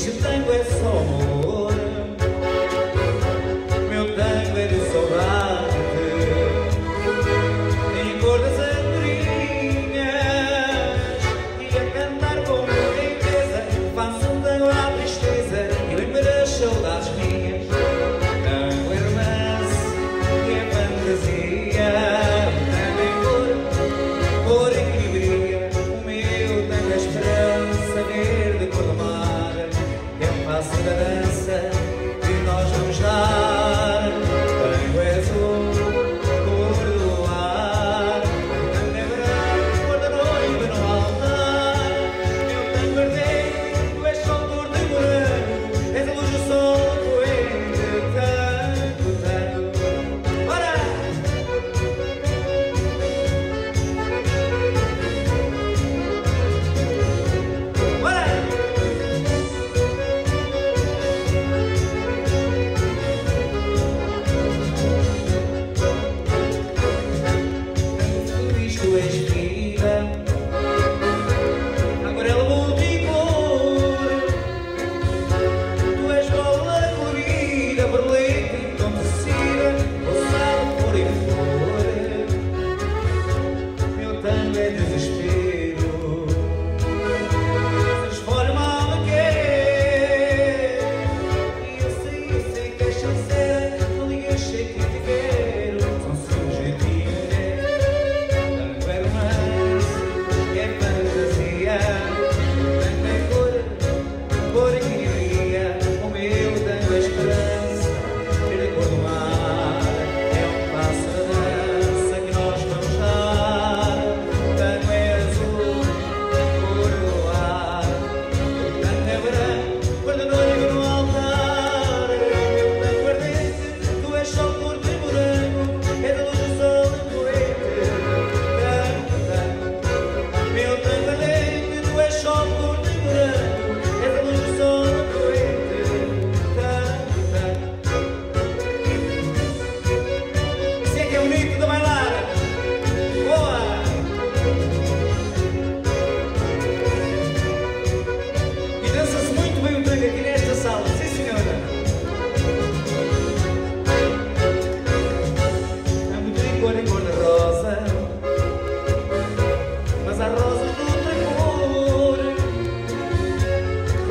should